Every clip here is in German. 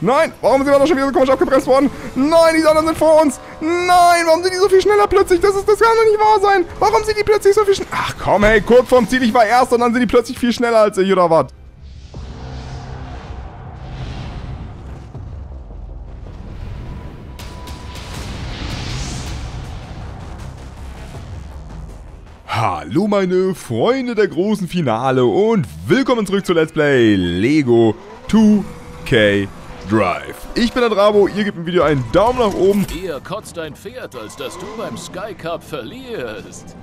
Nein, warum sind wir da schon wieder so komisch abgepresst worden? Nein, die anderen sind vor uns. Nein, warum sind die so viel schneller plötzlich? Das, ist, das kann doch nicht wahr sein. Warum sind die plötzlich so viel schneller? Ach komm, hey, kurz vorm Ziel, ich war erst und dann sind die plötzlich viel schneller als ich, oder was? Hallo meine Freunde der großen Finale und willkommen zurück zu Let's Play Lego 2K Drive. Ich bin der Drabo, ihr gebt dem Video einen Daumen nach oben. Eher kotzt dein Pferd, als dass du beim Sky Cup verlierst.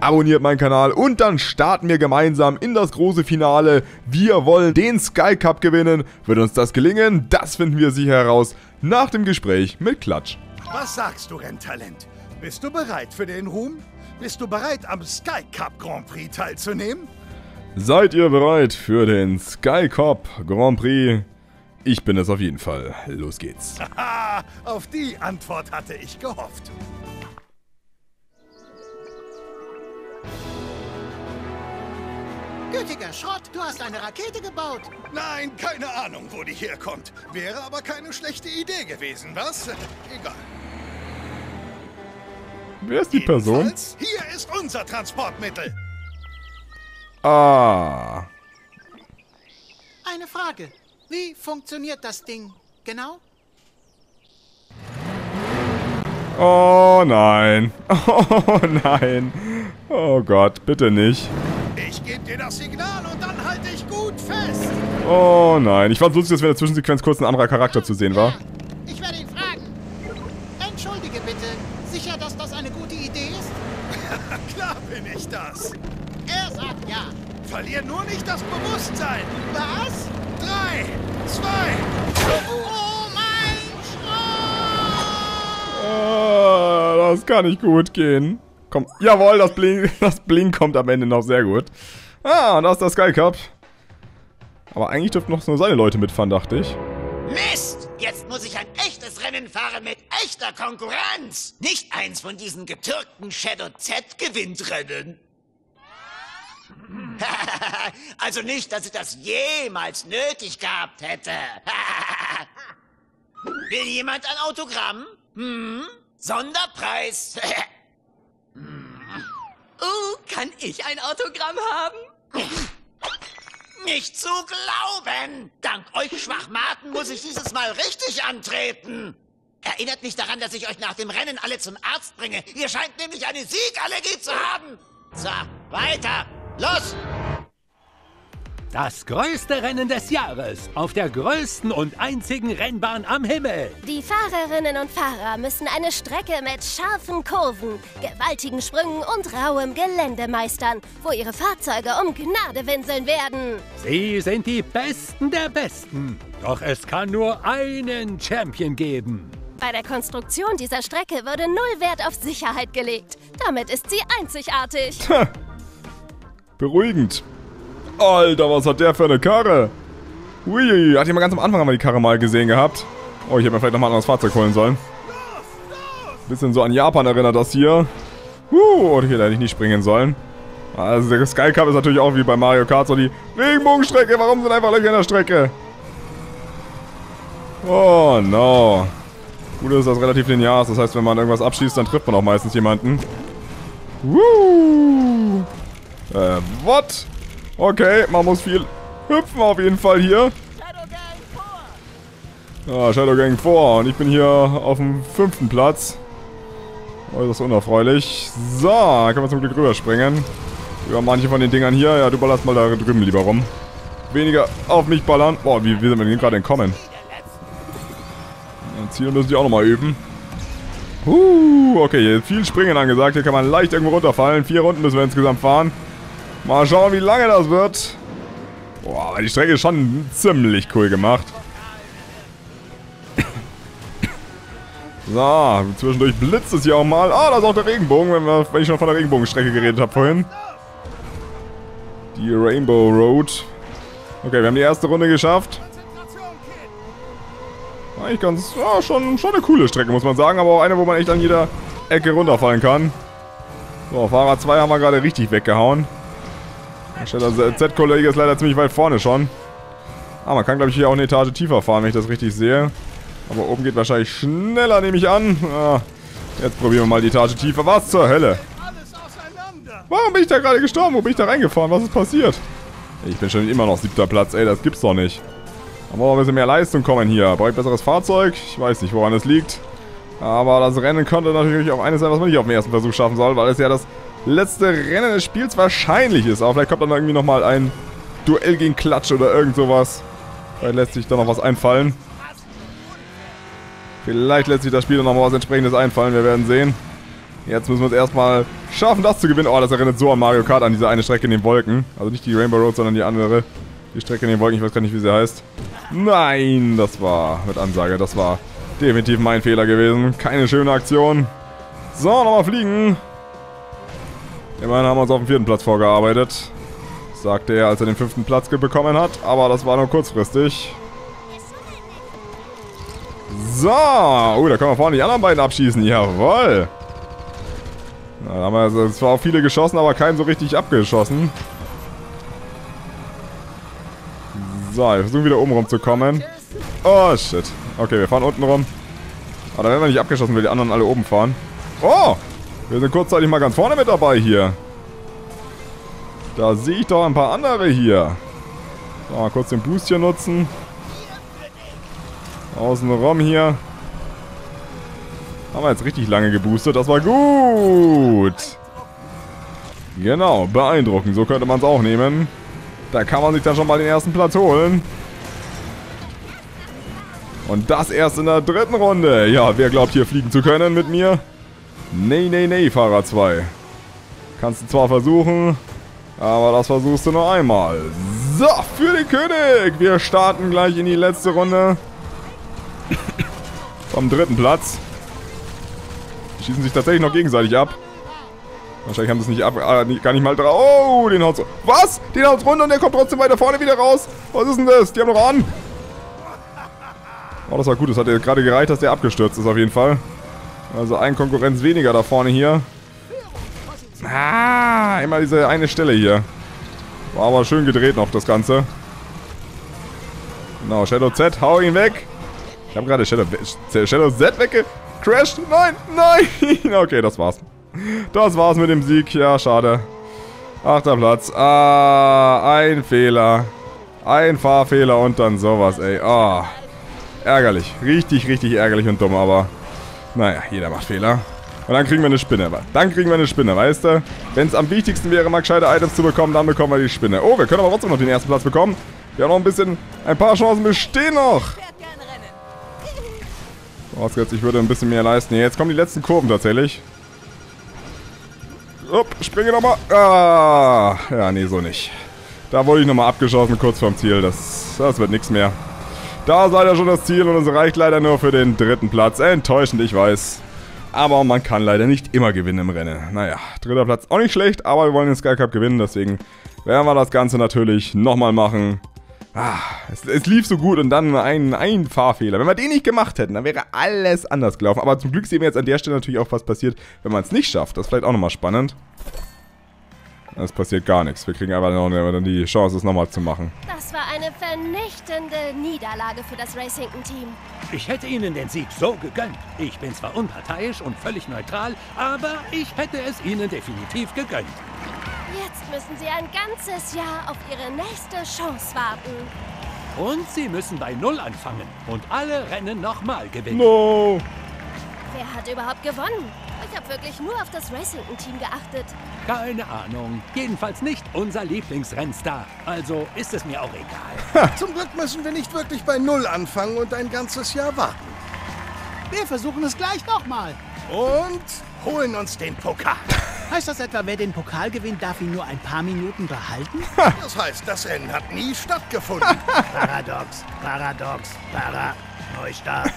Abonniert meinen Kanal und dann starten wir gemeinsam in das große Finale. Wir wollen den Sky Cup gewinnen. Wird uns das gelingen? Das finden wir sicher heraus nach dem Gespräch mit Klatsch. Was sagst du, Renntalent? Bist du bereit für den Ruhm? Bist du bereit, am Sky Cup Grand Prix teilzunehmen? Seid ihr bereit für den Sky Cup Grand Prix? Ich bin es auf jeden Fall. Los geht's. Haha, auf die Antwort hatte ich gehofft. Gütiger Schrott, du hast eine Rakete gebaut. Nein, keine Ahnung, wo die herkommt. Wäre aber keine schlechte Idee gewesen, was? Egal. Wer ist die Person? Jedenfalls, Hier ist unser Transportmittel. Ah. Eine Frage. Wie funktioniert das Ding genau? Oh nein. Oh nein. Oh Gott, bitte nicht. Ich gebe dir das Signal und dann halte ich gut fest. Oh nein. Ich fand lustig, dass wir in der Zwischensequenz kurz ein anderer Charakter zu sehen war. Kann nicht gut gehen. Komm, jawohl, das Blink, das Blink kommt am Ende noch sehr gut. Ah, und da ist der Sky Cup. Aber eigentlich dürften noch nur seine Leute mitfahren, dachte ich. Mist! Jetzt muss ich ein echtes Rennen fahren mit echter Konkurrenz! Nicht eins von diesen getürkten Shadow Z-Gewinntrennen. also nicht, dass ich das jemals nötig gehabt hätte. Will jemand ein Autogramm? Hm? Sonderpreis. Uh, kann ich ein Autogramm haben? Nicht zu glauben! Dank euch Schwachmaten muss ich dieses Mal richtig antreten! Erinnert mich daran, dass ich euch nach dem Rennen alle zum Arzt bringe. Ihr scheint nämlich eine Siegallergie zu haben. So, weiter. Los! Das größte Rennen des Jahres auf der größten und einzigen Rennbahn am Himmel. Die Fahrerinnen und Fahrer müssen eine Strecke mit scharfen Kurven, gewaltigen Sprüngen und rauem Gelände meistern, wo ihre Fahrzeuge um Gnade winseln werden. Sie sind die Besten der Besten. Doch es kann nur einen Champion geben. Bei der Konstruktion dieser Strecke wurde null Wert auf Sicherheit gelegt. Damit ist sie einzigartig. Beruhigend. Alter, was hat der für eine Karre? Ui, ich mal ganz am Anfang wir die Karre mal gesehen gehabt. Oh, ich hätte mir vielleicht nochmal ein anderes Fahrzeug holen sollen. Bisschen so an Japan erinnert das hier. Uh, okay, da hätte ich nicht springen sollen. Also der Sky Cup ist natürlich auch wie bei Mario Kart so die Regenbogenstrecke. Warum sind einfach Löcher in der Strecke? Oh no. Gut ist das relativ linear ist. Das heißt, wenn man irgendwas abschießt, dann trifft man auch meistens jemanden. Woo. Äh, what? Okay, man muss viel hüpfen auf jeden Fall hier. Ah, Shadow Gang vor. Und ich bin hier auf dem fünften Platz. Äußerst unerfreulich. So, da können wir zum Glück rüberspringen. Über manche von den Dingern hier. Ja, du ballerst mal da drüben lieber rum. Weniger auf mich ballern. Boah, wie, wie sind wir denn gerade entkommen? Ja, Ziele müssen die auch nochmal üben. Uh, okay, hier ist viel Springen angesagt. Hier kann man leicht irgendwo runterfallen. Vier Runden müssen wir insgesamt fahren. Mal schauen, wie lange das wird. Boah, die Strecke ist schon ziemlich cool gemacht. So, zwischendurch blitzt es hier auch mal. Ah, da ist auch der Regenbogen, wenn, wir, wenn ich schon von der Regenbogenstrecke geredet habe vorhin. Die Rainbow Road. Okay, wir haben die erste Runde geschafft. Eigentlich ganz, ja, schon, schon eine coole Strecke, muss man sagen. Aber auch eine, wo man echt an jeder Ecke runterfallen kann. So, Fahrer 2 haben wir gerade richtig weggehauen. Der Z-Kollege ist leider ziemlich weit vorne schon. Ah, man kann, glaube ich, hier auch eine Etage tiefer fahren, wenn ich das richtig sehe. Aber oben geht wahrscheinlich schneller, nehme ich an. Ah, jetzt probieren wir mal die Etage tiefer. Was zur Hölle? Warum bin ich da gerade gestorben? Wo bin ich da reingefahren? Was ist passiert? Ich bin schon immer noch siebter Platz. Ey, das gibt's doch nicht. Da muss ein bisschen mehr Leistung kommen hier. Brauche ich besseres Fahrzeug? Ich weiß nicht, woran es liegt. Aber das Rennen könnte natürlich auch eines sein, was man nicht auf dem ersten Versuch schaffen soll, weil es ja das letzte Rennen des Spiels wahrscheinlich ist. Aber vielleicht kommt dann irgendwie nochmal ein Duell gegen Klatsch oder irgend sowas. Vielleicht lässt sich da noch was einfallen. Vielleicht lässt sich das Spiel noch mal was entsprechendes einfallen, wir werden sehen. Jetzt müssen wir es erstmal schaffen, das zu gewinnen. Oh, das erinnert so an Mario Kart, an diese eine Strecke in den Wolken. Also nicht die Rainbow Road, sondern die andere. Die Strecke in den Wolken, ich weiß gar nicht, wie sie heißt. Nein, das war mit Ansage, das war definitiv mein Fehler gewesen. Keine schöne Aktion. So, nochmal fliegen. Immerhin haben wir uns auf den vierten Platz vorgearbeitet. Sagte er, als er den fünften Platz bekommen hat. Aber das war nur kurzfristig. So. Uh, da können wir vorne die anderen beiden abschießen. Jawoll. Da haben wir zwar auch viele geschossen, aber keinen so richtig abgeschossen. So, wir versuchen wieder oben rumzukommen. Oh, shit. Okay, wir fahren unten rum. Aber da werden wir nicht abgeschossen, weil die anderen alle oben fahren. Oh! Wir sind kurzzeitig mal ganz vorne mit dabei hier. Da sehe ich doch ein paar andere hier. So, mal kurz den Boost hier nutzen. Außenrum hier. Haben wir jetzt richtig lange geboostet. Das war gut. Genau, beeindruckend. So könnte man es auch nehmen. Da kann man sich dann schon mal den ersten Platz holen. Und das erst in der dritten Runde. Ja, wer glaubt hier fliegen zu können mit mir? Nee, nee, nee, Fahrer 2. Kannst du zwar versuchen, aber das versuchst du nur einmal. So, für den König. Wir starten gleich in die letzte Runde. Vom dritten Platz. Die schießen sich tatsächlich noch gegenseitig ab. Wahrscheinlich haben sie es nicht ab, äh, gar nicht mal drauf. Oh, den haut's. Was? Den haut's runter und der kommt trotzdem weiter vorne wieder raus. Was ist denn das? Die haben noch an. Oh, das war gut. Das hat gerade gereicht, dass der abgestürzt ist auf jeden Fall. Also ein Konkurrenz weniger da vorne hier. Ah, immer diese eine Stelle hier. War aber schön gedreht noch, das Ganze. Genau, Shadow Z, hau ihn weg. Ich habe gerade Shadow, Shadow Z weggecrashed. Nein, nein. Okay, das war's. Das war's mit dem Sieg. Ja, schade. Achter Platz. Ah, ein Fehler. Ein Fahrfehler und dann sowas, ey. Ah, ärgerlich. Richtig, richtig ärgerlich und dumm, aber... Naja, jeder macht Fehler. Und dann kriegen wir eine Spinne. Dann kriegen wir eine Spinne, weißt du? Wenn es am wichtigsten wäre, mal gescheite Items zu bekommen, dann bekommen wir die Spinne. Oh, wir können aber trotzdem noch den ersten Platz bekommen. Wir haben noch ein bisschen... Ein paar Chancen bestehen noch. Vorausgesetzt, ich würde ein bisschen mehr leisten. Jetzt kommen die letzten Kurven tatsächlich. Upp, springe nochmal. Ah, ja, nee, so nicht. Da wurde ich nochmal abgeschossen, kurz vorm Ziel. Das, das wird nichts mehr. Da ist leider schon das Ziel und es reicht leider nur für den dritten Platz. Enttäuschend, ich weiß. Aber man kann leider nicht immer gewinnen im Rennen. Naja, dritter Platz auch nicht schlecht, aber wir wollen den Sky Cup gewinnen, deswegen werden wir das Ganze natürlich nochmal machen. Ah, es, es, lief so gut und dann ein, ein Fahrfehler. Wenn wir den nicht gemacht hätten, dann wäre alles anders gelaufen. Aber zum Glück sehen wir jetzt an der Stelle natürlich auch, was passiert, wenn man es nicht schafft. Das ist vielleicht auch nochmal spannend. Es passiert gar nichts. Wir kriegen einfach noch dann die Chance, es nochmal zu machen. Das war eine vernichtende Niederlage für das Racing-Team. Ich hätte Ihnen den Sieg so gegönnt. Ich bin zwar unparteiisch und völlig neutral, aber ich hätte es Ihnen definitiv gegönnt. Jetzt müssen Sie ein ganzes Jahr auf Ihre nächste Chance warten. Und Sie müssen bei Null anfangen und alle Rennen nochmal gewinnen. No! Wer hat überhaupt gewonnen? Ich habe wirklich nur auf das Racing-Team geachtet. Keine Ahnung. Jedenfalls nicht unser Lieblingsrennstar. Also ist es mir auch egal. Zum Glück müssen wir nicht wirklich bei Null anfangen und ein ganzes Jahr warten. Wir versuchen es gleich nochmal. Und holen uns den Pokal. Heißt das etwa, wer den Pokal gewinnt, darf ihn nur ein paar Minuten behalten? Das heißt, das Rennen hat nie stattgefunden. Paradox, Paradox, Para. Neustart.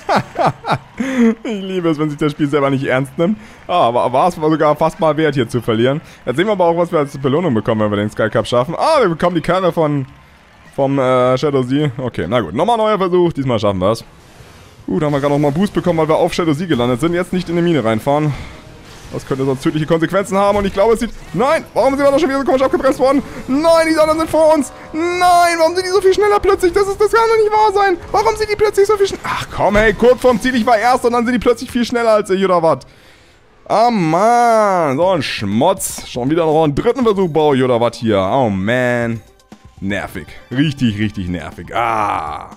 ich liebe es, wenn sich das Spiel selber nicht ernst nimmt. Ah, aber war es sogar fast mal wert, hier zu verlieren. Jetzt sehen wir aber auch, was wir als Belohnung bekommen, wenn wir den Sky Cup schaffen. Ah, wir bekommen die Karre von vom äh, Shadow Z. Okay, na gut. Nochmal neuer Versuch. Diesmal schaffen wir es. Gut, haben wir gerade nochmal Boost bekommen, weil wir auf Shadow Z gelandet sind. Jetzt nicht in die Mine reinfahren. Das könnte sonst tödliche Konsequenzen haben und ich glaube, es sieht... Nein, warum sind wir doch schon wieder so komisch abgebremst worden? Nein, die anderen sind vor uns. Nein, warum sind die so viel schneller plötzlich? Das, ist, das kann doch nicht wahr sein. Warum sind die plötzlich so viel schneller? Ach komm, hey, kurz vorm Ziel, ich war erst und dann sind die plötzlich viel schneller als ich, oder was? Ah, Mann. So ein Schmotz. Schon wieder noch einen dritten Versuch brauche ich, oder was hier? Oh, man. Nervig. Richtig, richtig nervig. Ah.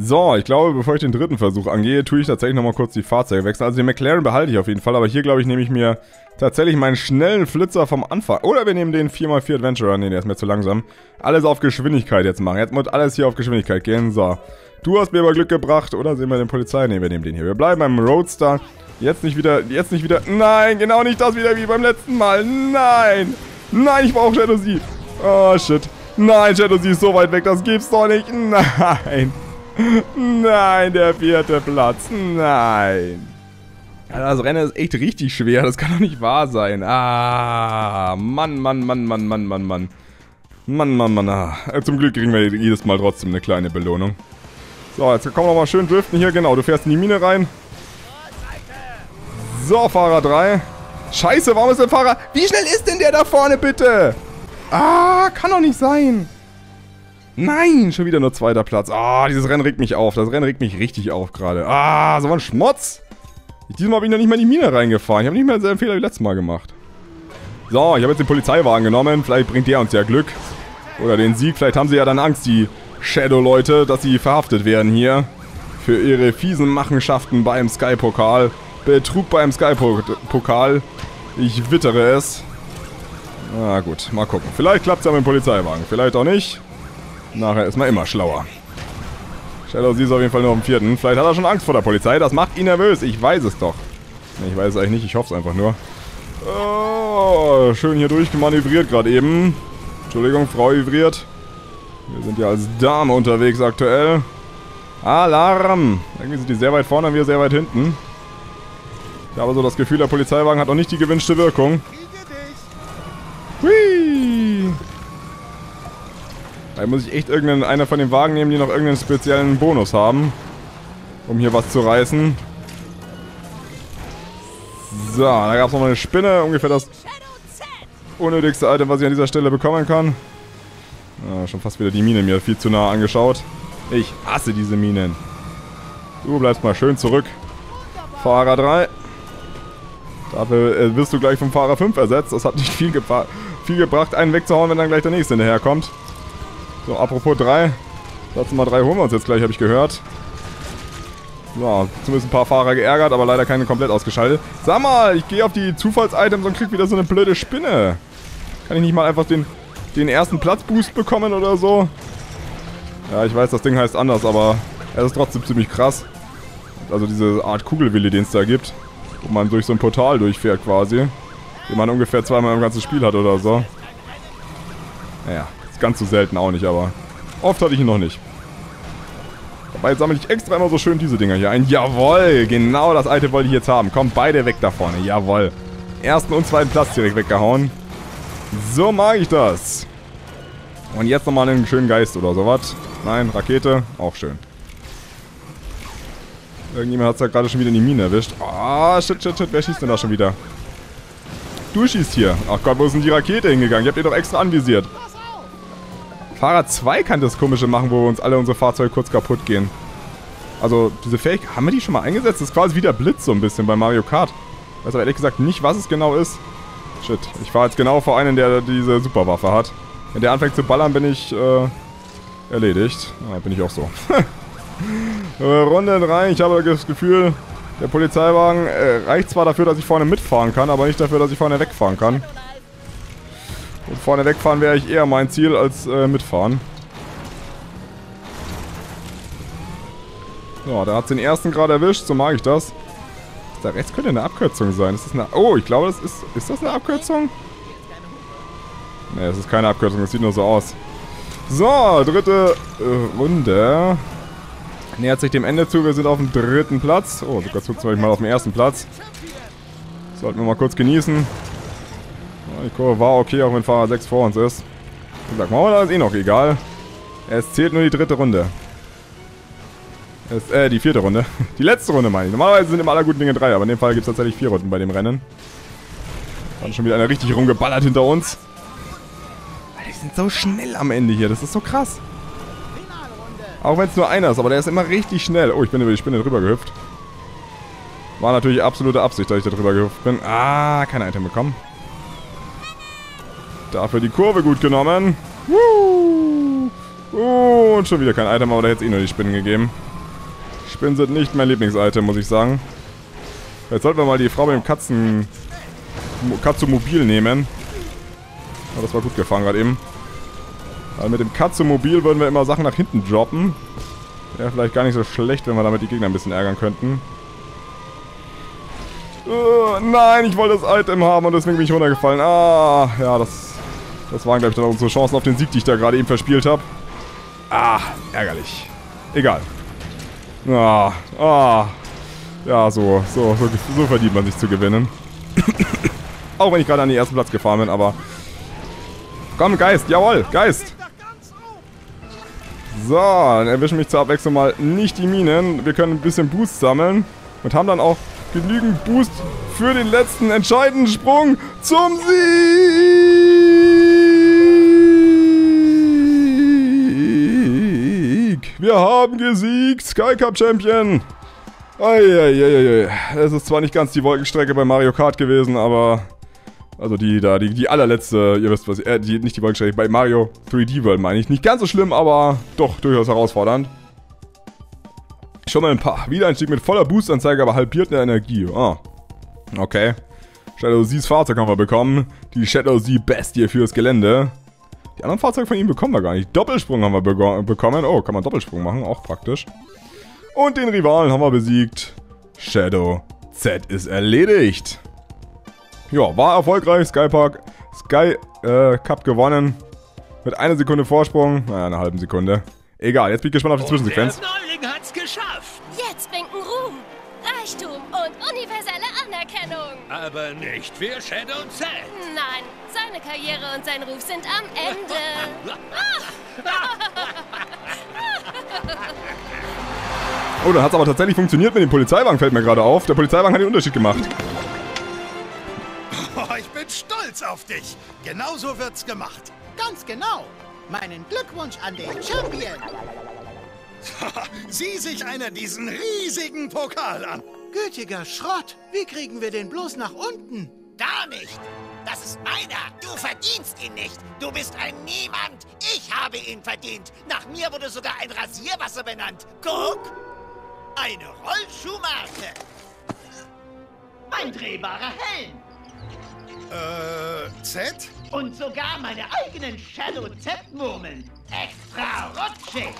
So, ich glaube, bevor ich den dritten Versuch angehe, tue ich tatsächlich nochmal kurz die Fahrzeuge wechseln. Also den McLaren behalte ich auf jeden Fall, aber hier, glaube ich, nehme ich mir tatsächlich meinen schnellen Flitzer vom Anfang. Oder wir nehmen den 4x4 Adventurer. Ne, der ist mir zu langsam. Alles auf Geschwindigkeit jetzt machen. Jetzt muss alles hier auf Geschwindigkeit gehen. So. Du hast mir aber Glück gebracht. Oder sehen wir den Polizei? Ne, wir nehmen den hier. Wir bleiben beim Roadster. Jetzt nicht wieder, jetzt nicht wieder. Nein, genau nicht das wieder wie beim letzten Mal. Nein. Nein, ich brauche Shadow Z. Oh, shit. Nein, Shadow Z ist so weit weg. Das gibt's doch nicht. Nein. Nein, der vierte Platz. Nein. Das Rennen ist echt richtig schwer. Das kann doch nicht wahr sein. Ah, Mann, Mann, Mann, Mann, Mann, Mann, Mann. Mann, Mann, Mann. Ah. Zum Glück kriegen wir jedes Mal trotzdem eine kleine Belohnung. So, jetzt kommen wir mal schön driften hier. Genau, du fährst in die Mine rein. So, Fahrer 3. Scheiße, warum ist der Fahrer... Wie schnell ist denn der da vorne, bitte? Ah, kann doch nicht sein. Nein, schon wieder nur zweiter Platz. Ah, dieses Rennen regt mich auf. Das Rennen regt mich richtig auf gerade. Ah, so ein Schmutz. Diesmal bin ich noch nicht mal in die Mine reingefahren. Ich habe nicht mehr denselben Fehler wie letztes Mal gemacht. So, ich habe jetzt den Polizeiwagen genommen. Vielleicht bringt der uns ja Glück. Oder den Sieg. Vielleicht haben sie ja dann Angst, die Shadow-Leute, dass sie verhaftet werden hier. Für ihre fiesen Machenschaften beim Sky-Pokal. Betrug beim Sky-Pokal. Ich wittere es. Na gut, mal gucken. Vielleicht klappt es ja mit dem Polizeiwagen. Vielleicht auch nicht. Nachher ist man immer schlauer. Shadow sie ist auf jeden Fall nur am vierten. Vielleicht hat er schon Angst vor der Polizei. Das macht ihn nervös. Ich weiß es doch. Ich weiß es eigentlich nicht. Ich hoffe es einfach nur. Oh, schön hier durchgemanövriert gerade eben. Entschuldigung, Frau vibriert. Wir sind ja als Dame unterwegs aktuell. Alarm! Irgendwie sind die sehr weit vorne und wir sehr weit hinten. Ich habe so das Gefühl, der Polizeiwagen hat noch nicht die gewünschte Wirkung. Hui! Da muss ich echt irgendeinen, einer von den Wagen nehmen, die noch irgendeinen speziellen Bonus haben. Um hier was zu reißen. So, da gab es nochmal eine Spinne. Ungefähr das unnötigste Item, was ich an dieser Stelle bekommen kann. Ja, schon fast wieder die Mine mir viel zu nah angeschaut. Ich hasse diese Minen. Du bleibst mal schön zurück. Fahrer 3. Dafür äh, wirst du gleich vom Fahrer 5 ersetzt. Das hat nicht viel, viel gebracht, einen wegzuhauen, wenn dann gleich der nächste hinterherkommt. So, apropos 3. Platz Nummer 3 holen wir uns jetzt gleich, habe ich gehört. So, zumindest ein paar Fahrer geärgert, aber leider keine komplett ausgeschaltet. Sag mal, ich gehe auf die Zufallsitems und krieg wieder so eine blöde Spinne. Kann ich nicht mal einfach den, den ersten Platzboost bekommen oder so? Ja, ich weiß, das Ding heißt anders, aber es ist trotzdem ziemlich krass. Also diese Art Kugelwille, den es da gibt. Wo man durch so ein Portal durchfährt quasi. Den man ungefähr zweimal im ganzen Spiel hat oder so. Naja, ganz so selten auch nicht, aber oft hatte ich ihn noch nicht. Dabei sammle ich extra immer so schön diese Dinger hier ein. Jawoll, genau das alte wollte ich jetzt haben. Komm, beide weg da vorne. Jawoll. Ersten und zweiten Platz direkt weggehauen. So mag ich das. Und jetzt nochmal einen schönen Geist oder sowas. Nein, Rakete. Auch schön. Irgendjemand hat es ja gerade schon wieder in die Mine erwischt. Ah, oh, shit, shit, shit. Wer schießt denn da schon wieder? Du schießt hier. Ach Gott, wo ist denn die Rakete hingegangen? Ich hab die doch extra anvisiert. Fahrer 2 kann das komische machen, wo uns alle unsere Fahrzeuge kurz kaputt gehen. Also, diese Fähigkeit, haben wir die schon mal eingesetzt? Das ist quasi wie der Blitz so ein bisschen bei Mario Kart. Weiß aber ehrlich gesagt nicht, was es genau ist. Shit, ich fahre jetzt genau vor einen, der diese Superwaffe hat. Wenn der anfängt zu ballern, bin ich, äh, erledigt. Ja, bin ich auch so. Äh, Runde 3, ich habe das Gefühl, der Polizeiwagen äh, reicht zwar dafür, dass ich vorne mitfahren kann, aber nicht dafür, dass ich vorne wegfahren kann. Und vorne wegfahren wäre ich eher mein Ziel als äh, mitfahren. So, da hat den ersten gerade erwischt, so mag ich das. Da rechts könnte eine Abkürzung sein. Ist das eine... Oh, ich glaube, das ist... Ist das eine Abkürzung? Ne, es ist keine Abkürzung, es sieht nur so aus. So, dritte äh, Runde. Nähert sich dem Ende zu, wir sind auf dem dritten Platz. Oh, sogar zufällig mal auf dem ersten Platz. Sollten wir mal kurz genießen. Die Kurve war okay, auch wenn Fahrer 6 vor uns ist. Wie gesagt, Mauer ist eh noch egal. Es zählt nur die dritte Runde. Es, äh, die vierte Runde. Die letzte Runde meine ich. Normalerweise sind immer aller guten Dinge drei, aber in dem Fall gibt es tatsächlich vier Runden bei dem Rennen. Dann schon wieder einer richtig rumgeballert hinter uns. Die sind so schnell am Ende hier. Das ist so krass. Auch wenn es nur einer ist, aber der ist immer richtig schnell. Oh, ich bin über die Spinne drüber gehüpft. War natürlich absolute Absicht, dass ich da drüber gehüpft bin. Ah, kein Item bekommen. Dafür die Kurve gut genommen. Woo! Und schon wieder kein Item, aber da hätte es eh nur die Spinnen gegeben. Spinnen sind nicht mein Lieblingsitem, muss ich sagen. Jetzt sollten wir mal die Frau mit dem Katzen... Katzomobil nehmen. Ja, das war gut gefahren gerade eben. Weil mit dem Katzomobil würden wir immer Sachen nach hinten droppen. Wäre vielleicht gar nicht so schlecht, wenn wir damit die Gegner ein bisschen ärgern könnten. Uh, nein, ich wollte das Item haben und deswegen bin ich runtergefallen. Ah, ja, das, das waren, glaube ich, dann unsere Chancen auf den Sieg, die ich da gerade eben verspielt habe. Ah, ärgerlich. Egal. Ah, ah. Ja, so, so, so, so verdient man sich zu gewinnen. Auch wenn ich gerade an den ersten Platz gefahren bin, aber... Komm, Geist, jawohl, Geist. So, dann erwischen mich zur Abwechslung mal nicht die Minen. Wir können ein bisschen Boost sammeln. Und haben dann auch genügend Boost für den letzten entscheidenden Sprung zum Sieg. Wir haben gesiegt, Sky Cup Champion. Eieieiei. Es ist zwar nicht ganz die Wolkenstrecke bei Mario Kart gewesen, aber... Also die da, die, die allerletzte, ihr wisst was, äh, die, nicht die Wolkenstrecke, bei Mario 3D World meine ich. Nicht ganz so schlimm, aber doch durchaus herausfordernd. Schon mal ein paar. Wiedereinstieg mit voller Boostanzeige, aber halbiert in der Energie. Ah. Okay. Shadow Z's Fahrzeug haben wir bekommen. Die Shadow Z Bestie fürs Gelände. Die anderen Fahrzeuge von ihm bekommen wir gar nicht. Doppelsprung haben wir bekommen. Oh, kann man Doppelsprung machen. Auch praktisch. Und den Rivalen haben wir besiegt. Shadow Z ist erledigt. Ja, war erfolgreich. Skypark, Sky äh, Cup gewonnen. Mit einer Sekunde Vorsprung. Naja, einer halben Sekunde. Egal, jetzt bin ich gespannt auf die Zwischensequenz. Der Neuling hat's geschafft. Jetzt winken Ruhm, Reichtum und universelle Anerkennung. Aber nicht für Shadow Z. Nein, seine Karriere und sein Ruf sind am Ende. Oh, dann hat es aber tatsächlich funktioniert mit dem Polizeiwagen, fällt mir gerade auf. Der Polizeiwagen hat den Unterschied gemacht. Oh, ich bin stolz auf dich. Genauso wird's gemacht. Ganz genau. Meinen Glückwunsch an den Champion. Sieh sich einer diesen riesigen Pokal an. Gütiger Schrott. Wie kriegen wir den bloß nach unten? Gar nicht. Das ist meiner. Du verdienst ihn nicht. Du bist ein Niemand. Ich habe ihn verdient. Nach mir wurde sogar ein Rasierwasser benannt. Guck. Eine Rollschuhmarke. Mein drehbarer Helm. Äh, Z? Und sogar meine eigenen Shadow Z-Murmeln. Extra rutschig.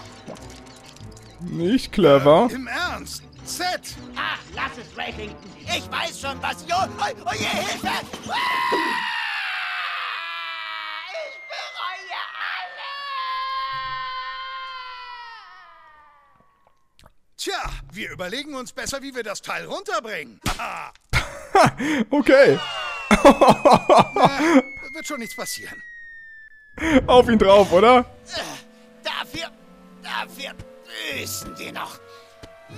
Nicht clever. Im Ernst? Z? Ach, lass es, Raythington. Ich weiß schon, was... Jo, oh, oh je, Hilfe! Ah! Ich bereue Tja, wir überlegen uns besser, wie wir das Teil runterbringen. Okay. Äh, wird schon nichts passieren. Auf ihn drauf, oder? Dafür, dafür büßen die noch.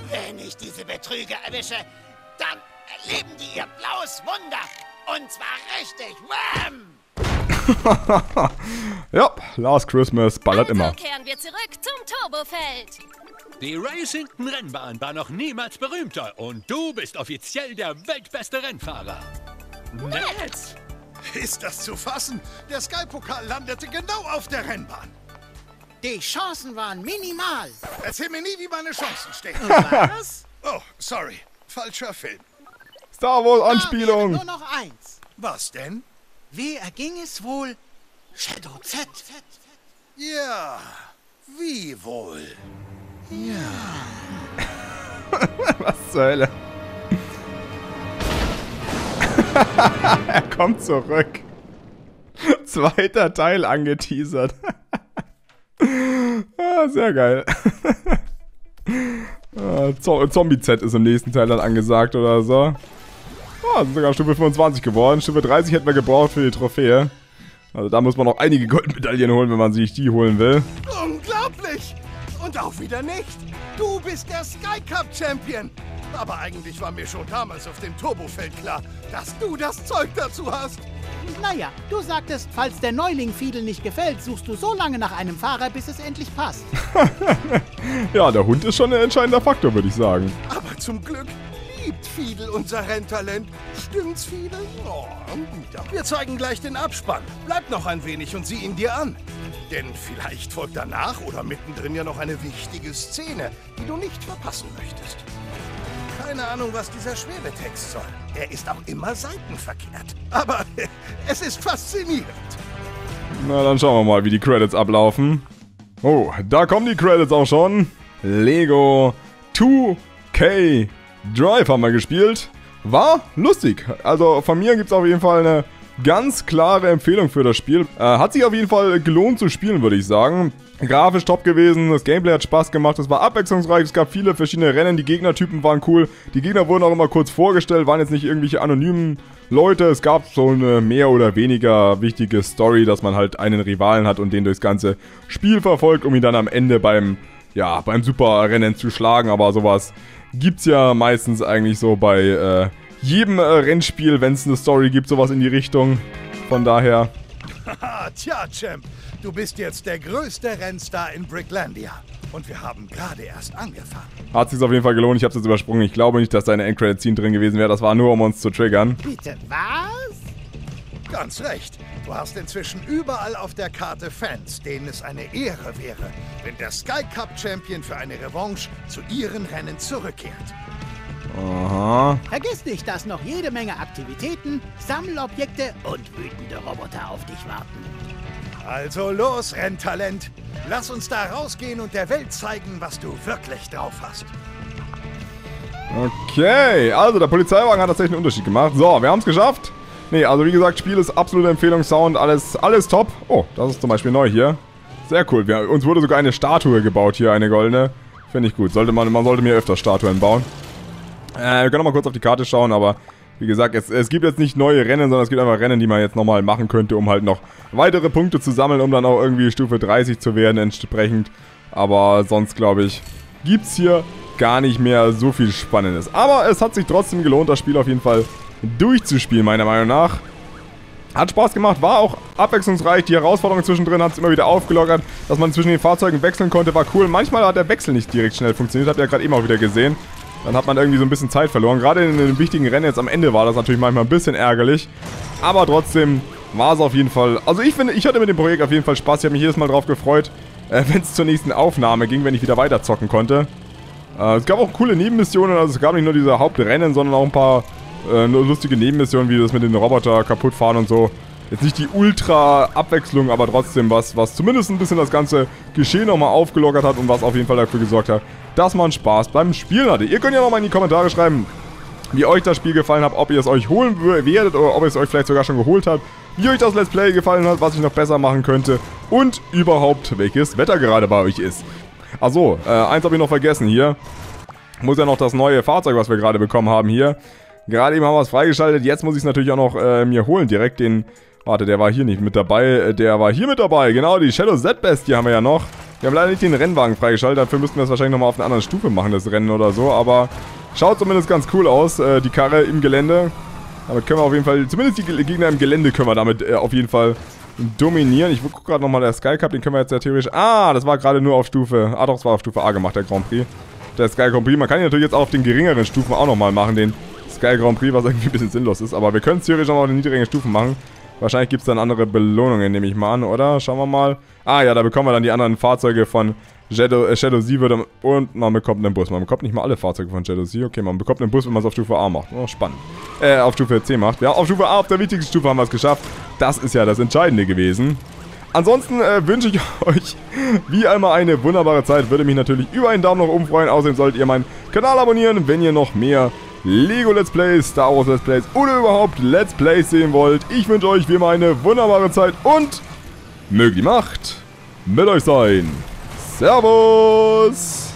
Wenn ich diese Betrüger erwische, dann erleben die ihr blaues Wunder. Und zwar richtig. Wham! Ja, Last Christmas ballert also immer. kehren wir zurück zum Turbofeld. Die Racington Rennbahn war noch niemals berühmter und du bist offiziell der weltbeste Rennfahrer. Nett! Ist das zu fassen? Der Sky-Pokal landete genau auf der Rennbahn. Die Chancen waren minimal. Erzähl mir nie, wie meine Chancen stehen. Was? Oh, sorry. Falscher Film. Star Wars Da wäre Anspielung. Nur noch eins. Was denn? Wie erging es wohl Shadow Z? Ja, wie wohl? Was zur Hölle? er kommt zurück. Zweiter Teil angeteasert. Ah, sehr geil. ah, Zo- Zombie-Z ist im nächsten Teil dann angesagt oder so. Ah, sind sogar Stufe 25 geworden. Stufe 30 hätten wir gebraucht für die Trophäe. Also da muss man noch einige Goldmedaillen holen, wenn man sich die holen will. Unglaublich! Auch wieder nicht. Du bist der Sky Cup Champion. Aber eigentlich war mir schon damals auf dem Turbofeld klar, dass du das Zeug dazu hast. Naja, du sagtest, falls der Neuling Fiedel nicht gefällt, suchst du so lange nach einem Fahrer, bis es endlich passt. ja, der Hund ist schon ein entscheidender Faktor, würde ich sagen. Aber zum Glück liebt Fiedel unser Renntalent. Stimmt's, Fiedel? Oh, ja. Wir zeigen gleich den Abspann. Bleib noch ein wenig und sieh ihn dir an. Denn vielleicht folgt danach oder mittendrin ja noch eine wichtige Szene, die du nicht verpassen möchtest. Keine Ahnung, was dieser Schwebetext soll. Er ist auch immer seitenverkehrt. Aber es ist faszinierend. Na, dann schauen wir mal, wie die Credits ablaufen. Oh, da kommen die Credits auch schon. Lego 2K Drive haben wir gespielt. War lustig. Also von mir gibt es auf jeden Fall eine ganz klare Empfehlung für das Spiel. Äh, hat sich auf jeden Fall gelohnt zu spielen, würde ich sagen. Grafisch top gewesen, das Gameplay hat Spaß gemacht, es war abwechslungsreich, es gab viele verschiedene Rennen, die Gegnertypen waren cool. Die Gegner wurden auch immer kurz vorgestellt, waren jetzt nicht irgendwelche anonymen Leute. Es gab so eine mehr oder weniger wichtige Story, dass man halt einen Rivalen hat und den durchs ganze Spiel verfolgt, um ihn dann am Ende beim, ja, beim Superrennen zu schlagen. Aber sowas gibt's ja meistens eigentlich so bei äh, jedem äh, Rennspiel, wenn es eine Story gibt, sowas in die Richtung. Von daher. Haha, tja, Champ, du bist jetzt der größte Rennstar in Bricklandia. Und wir haben gerade erst angefangen. Hat sich auf jeden Fall gelohnt. Ich habe jetzt übersprungen. Ich glaube nicht, dass da eine Endcredit-Scene drin gewesen wäre. Das war nur, um uns zu triggern. Bitte, was? Ganz recht. Du hast inzwischen überall auf der Karte Fans, denen es eine Ehre wäre, wenn der Sky Cup Champion für eine Revanche zu ihren Rennen zurückkehrt. Aha. Vergiss nicht, dass noch jede Menge Aktivitäten, Sammelobjekte und wütende Roboter auf dich warten. Also los, Renntalent. Lass uns da rausgehen und der Welt zeigen, was du wirklich drauf hast. Okay, also der Polizeiwagen hat tatsächlich einen Unterschied gemacht. So, wir haben es geschafft. Nee, also wie gesagt, Spiel ist absolute Empfehlung, Sound, alles, alles top. Oh, das ist zum Beispiel neu hier. Sehr cool. Wir, uns wurde sogar eine Statue gebaut hier, eine goldene. Finde ich gut. Sollte man, man sollte mir öfter Statuen bauen. Äh, wir können noch mal kurz auf die Karte schauen, aber wie gesagt, es, es gibt jetzt nicht neue Rennen, sondern es gibt einfach Rennen, die man jetzt nochmal machen könnte, um halt noch weitere Punkte zu sammeln, um dann auch irgendwie Stufe 30 zu werden entsprechend. Aber sonst, glaube ich, gibt es hier gar nicht mehr so viel Spannendes. Aber es hat sich trotzdem gelohnt, das Spiel auf jeden Fall durchzuspielen, meiner Meinung nach. Hat Spaß gemacht, war auch abwechslungsreich. Die Herausforderung zwischendrin hat es immer wieder aufgelockert. Dass man zwischen den Fahrzeugen wechseln konnte, war cool. Manchmal hat der Wechsel nicht direkt schnell funktioniert, habt ihr ja gerade eben auch wieder gesehen. Dann hat man irgendwie so ein bisschen Zeit verloren. Gerade in den wichtigen Rennen jetzt am Ende war das natürlich manchmal ein bisschen ärgerlich. Aber trotzdem war es auf jeden Fall... Also ich finde, ich hatte mit dem Projekt auf jeden Fall Spaß. Ich habe mich jedes Mal drauf gefreut, äh, wenn es zur nächsten Aufnahme ging, wenn ich wieder weiter zocken konnte. Äh, es gab auch coole Nebenmissionen. Also es gab nicht nur diese Hauptrennen, sondern auch ein paar äh, lustige Nebenmissionen, wie das mit den Roboter kaputt fahren und so. Jetzt nicht die Ultra-Abwechslung, aber trotzdem was, was zumindest ein bisschen das ganze Geschehen nochmal aufgelockert hat und was auf jeden Fall dafür gesorgt hat, dass man Spaß beim Spielen hatte. Ihr könnt ja nochmal in die Kommentare schreiben, wie euch das Spiel gefallen hat, ob ihr es euch holen werdet oder ob ihr es euch vielleicht sogar schon geholt habt, wie euch das Let's Play gefallen hat, was ich noch besser machen könnte und überhaupt, welches Wetter gerade bei euch ist. Achso, äh, eins habe ich noch vergessen hier. Muss ja noch das neue Fahrzeug, was wir gerade bekommen haben hier. Gerade eben haben wir es freigeschaltet, jetzt muss ich es natürlich auch noch äh, mir holen, direkt den Warte, der war hier nicht mit dabei. Äh, der war hier mit dabei. Genau, die Shadow Z-Bestie haben wir ja noch. Wir haben leider nicht den Rennwagen freigeschaltet. Dafür müssten wir es wahrscheinlich nochmal auf eine andere Stufe machen, das Rennen oder so. Aber schaut zumindest ganz cool aus, äh, die Karre im Gelände. Damit können wir auf jeden Fall, zumindest die Gegner im Gelände können wir damit äh, auf jeden Fall dominieren. Ich gucke gerade nochmal, der Sky Cup, den können wir jetzt ja theoretisch... Ah, das war gerade nur auf Stufe... Ah doch, das war auf Stufe A gemacht, der Grand Prix. Der Sky Grand Prix. Man kann ihn natürlich jetzt auch auf den geringeren Stufen auch nochmal machen, den Sky Grand Prix, was irgendwie ein bisschen sinnlos ist. Aber wir können es theoretisch nochmal auf den niedrigen Stufen machen. Wahrscheinlich gibt es dann andere Belohnungen, nehme ich mal an, oder? Schauen wir mal. Ah ja, da bekommen wir dann die anderen Fahrzeuge von Shadow, äh, Shadow Z würde, und man bekommt einen Bus. Man bekommt nicht mal alle Fahrzeuge von Shadow Z. Okay, man bekommt einen Bus, wenn man es auf Stufe A macht. Oh, spannend. Äh, auf Stufe C macht. Ja, auf Stufe A, auf der wichtigsten Stufe haben wir es geschafft. Das ist ja das Entscheidende gewesen. Ansonsten äh, wünsche ich euch wie einmal eine wunderbare Zeit. Würde mich natürlich über einen Daumen nach oben freuen. Außerdem solltet ihr meinen Kanal abonnieren, wenn ihr noch mehr Lego Let's Plays, Star Wars Let's Plays oder überhaupt Let's Plays sehen wollt. Ich wünsche euch wie immer eine wunderbare Zeit und möge die Macht mit euch sein. Servus!